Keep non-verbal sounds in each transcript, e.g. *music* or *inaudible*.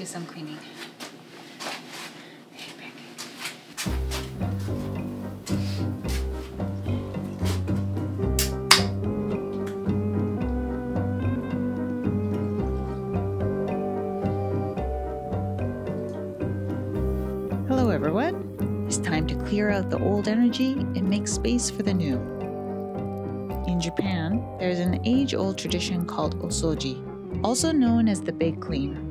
do some cleaning. Hello, everyone. It's time to clear out the old energy and make space for the new. In Japan, there's an age old tradition called osoji, also known as the big clean.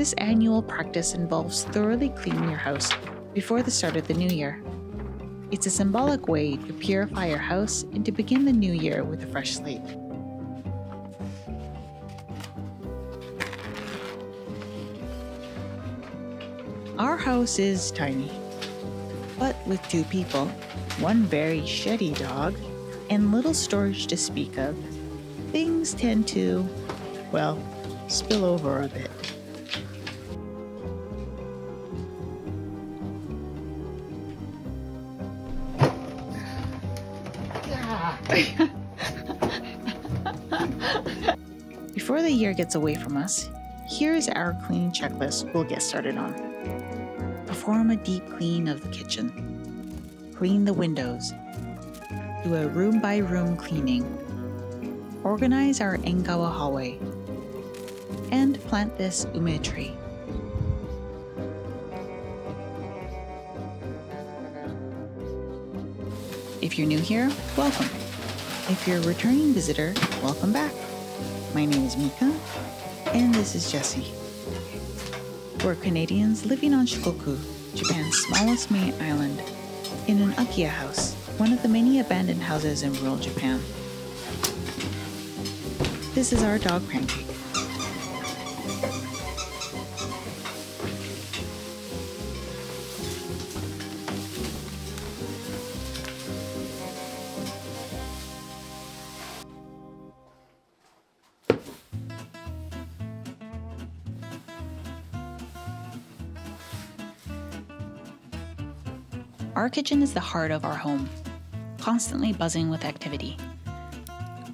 This annual practice involves thoroughly cleaning your house before the start of the new year. It's a symbolic way to purify your house and to begin the new year with a fresh slate. Our house is tiny, but with two people, one very shitty dog, and little storage to speak of, things tend to, well, spill over a bit. The year gets away from us, here's our cleaning checklist we'll get started on. Perform a deep clean of the kitchen. Clean the windows. Do a room by room cleaning. Organize our Engawa hallway. And plant this ume tree. If you're new here, welcome. If you're a returning visitor, welcome back. My name is Mika, and this is Jessie. We're Canadians living on Shikoku, Japan's smallest main island, in an Akiya house, one of the many abandoned houses in rural Japan. This is our dog Pancake. Our kitchen is the heart of our home, constantly buzzing with activity.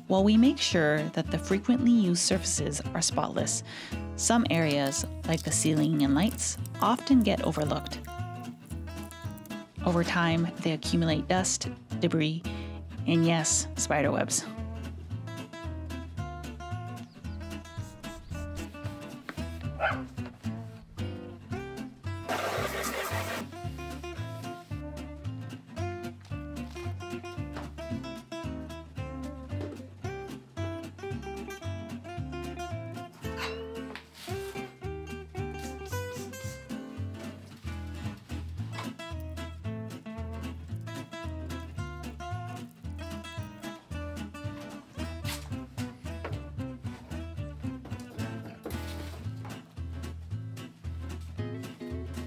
While we make sure that the frequently used surfaces are spotless, some areas, like the ceiling and lights, often get overlooked. Over time, they accumulate dust, debris, and yes, spiderwebs.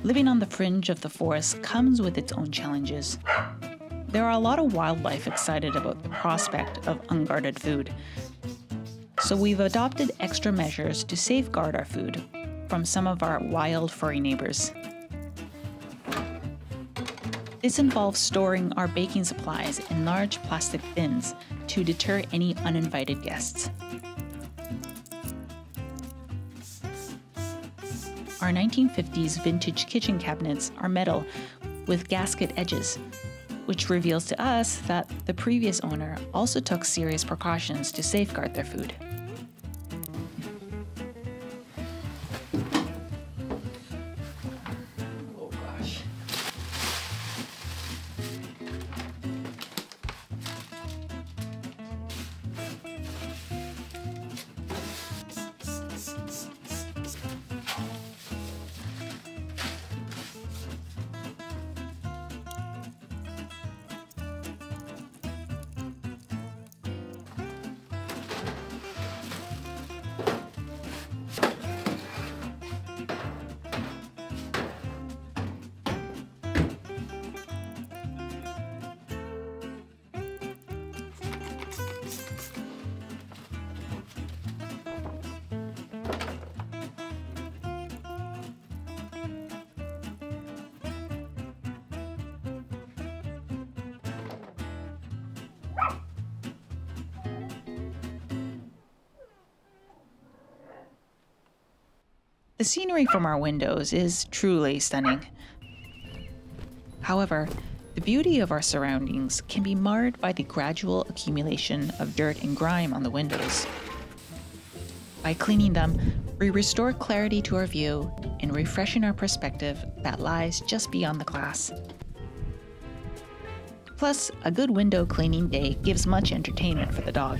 Living on the fringe of the forest comes with its own challenges. There are a lot of wildlife excited about the prospect of unguarded food. So we've adopted extra measures to safeguard our food from some of our wild furry neighbors. This involves storing our baking supplies in large plastic bins to deter any uninvited guests. Our 1950s vintage kitchen cabinets are metal with gasket edges, which reveals to us that the previous owner also took serious precautions to safeguard their food. The scenery from our windows is truly stunning. However, the beauty of our surroundings can be marred by the gradual accumulation of dirt and grime on the windows. By cleaning them, we restore clarity to our view and refreshen our perspective that lies just beyond the glass. Plus, a good window cleaning day gives much entertainment for the dog.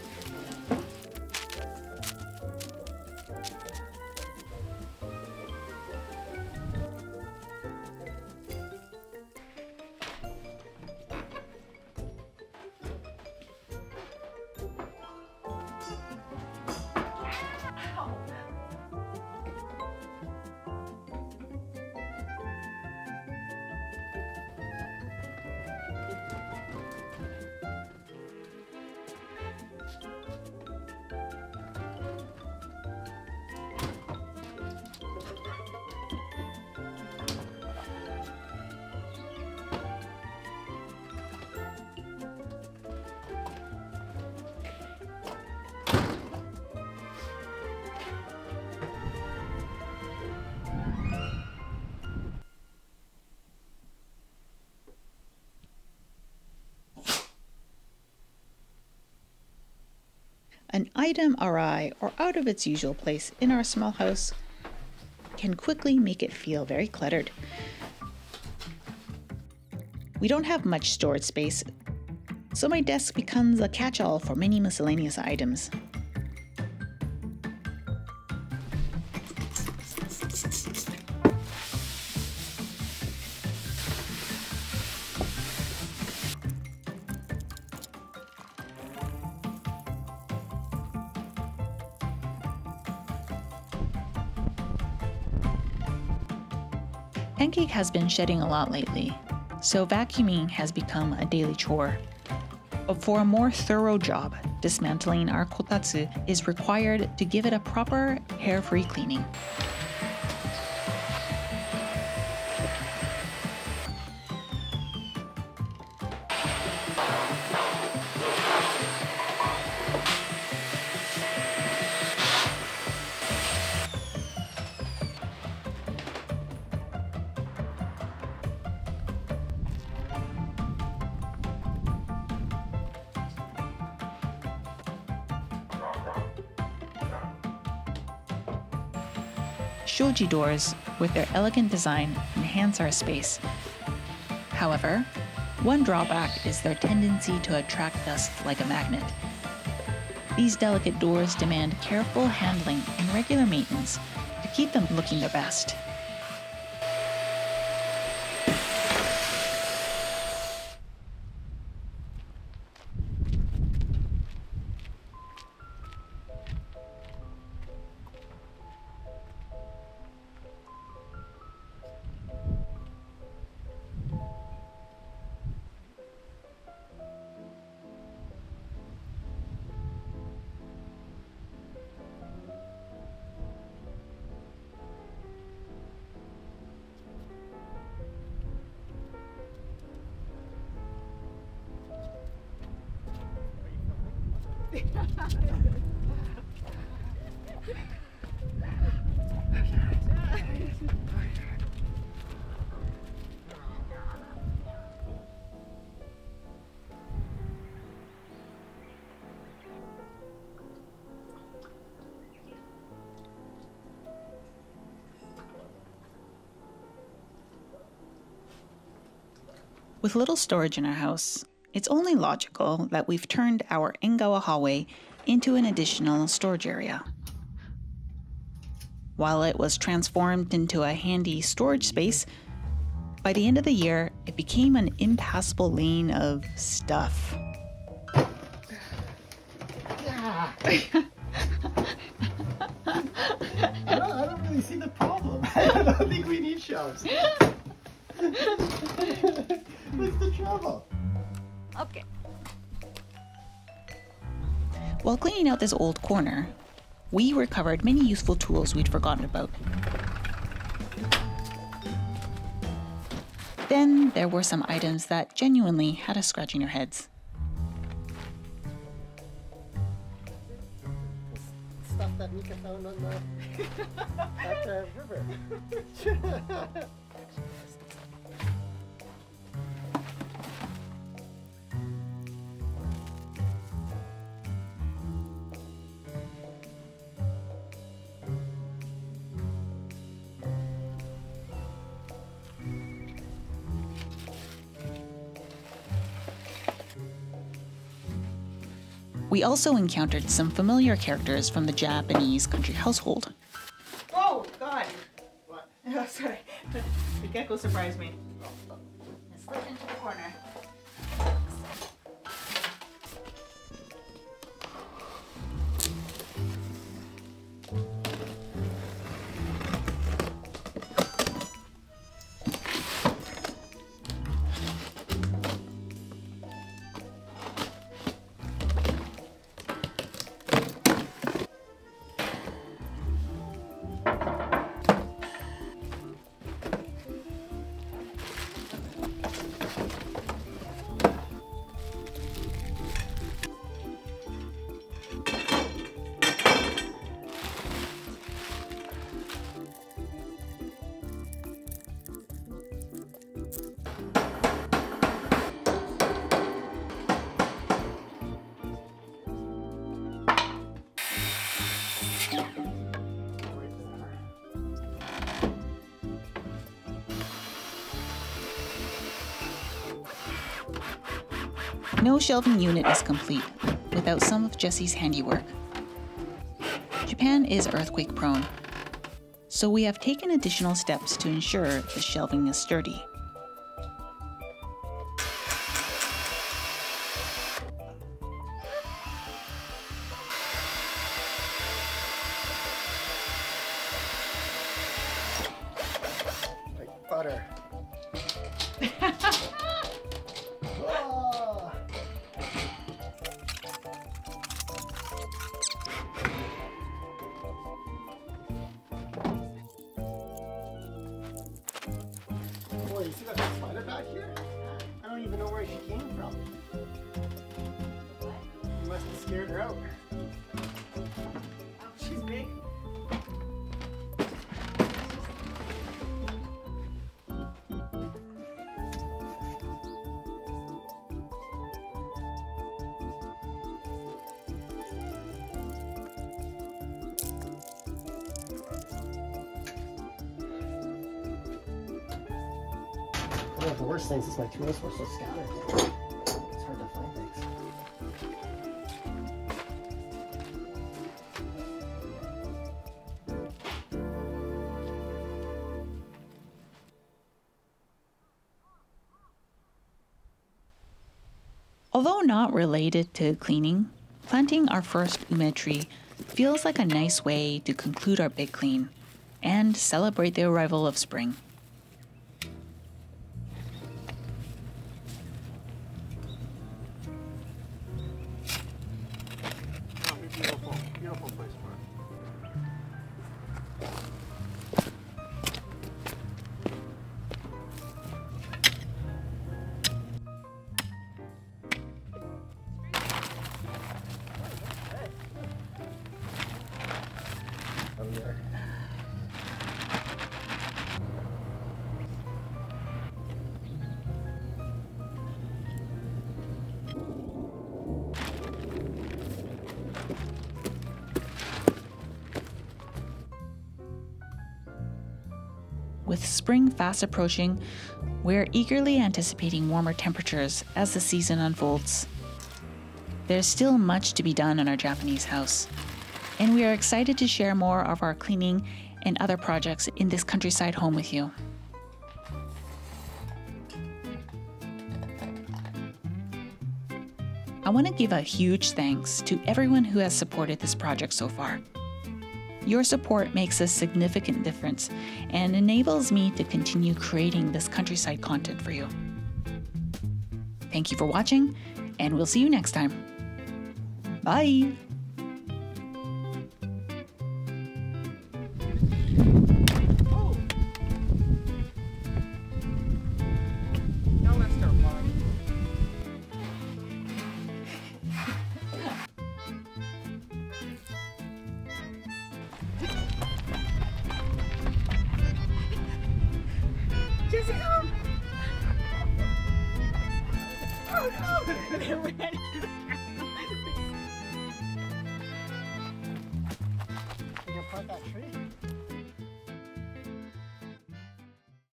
An item awry or out of its usual place in our small house can quickly make it feel very cluttered. We don't have much storage space, so my desk becomes a catch all for many miscellaneous items. Pancake has been shedding a lot lately, so vacuuming has become a daily chore. But for a more thorough job, dismantling our kotatsu is required to give it a proper hair free cleaning. Shoji doors, with their elegant design, enhance our space. However, one drawback is their tendency to attract dust like a magnet. These delicate doors demand careful handling and regular maintenance to keep them looking their best. With little storage in our house, it's only logical that we've turned our Engawa hallway into an additional storage area. While it was transformed into a handy storage space, by the end of the year, it became an impassable lane of stuff. I don't, I don't really see the problem. *laughs* I don't think we need shelves. *laughs* What's the trouble? Okay. While cleaning out this old corner, we recovered many useful tools we'd forgotten about. Then there were some items that genuinely had us scratching our heads. Stuff that Mika found on the *laughs* at the river. *laughs* We also encountered some familiar characters from the Japanese country household. Oh, God! What? *laughs* Oh, sorry. *laughs* The gecko surprised me. No shelving unit is complete without some of Jesse's handiwork. Japan is earthquake prone, so we have taken additional steps to ensure the shelving is sturdy. Where she came from. You must have scared her out. Worst things is my tools were so scattered. It's hard to find things. Although not related to cleaning, planting our first ume tree feels like a nice way to conclude our big clean and celebrate the arrival of spring. Spring fast approaching, we're eagerly anticipating warmer temperatures as the season unfolds. There's still much to be done in our Japanese house, and we are excited to share more of our cleaning and other projects in this countryside home with you. I want to give a huge thanks to everyone who has supported this project so far. Your support makes a significant difference and enables me to continue creating this countryside content for you. Thank you for watching, and we'll see you next time. Bye.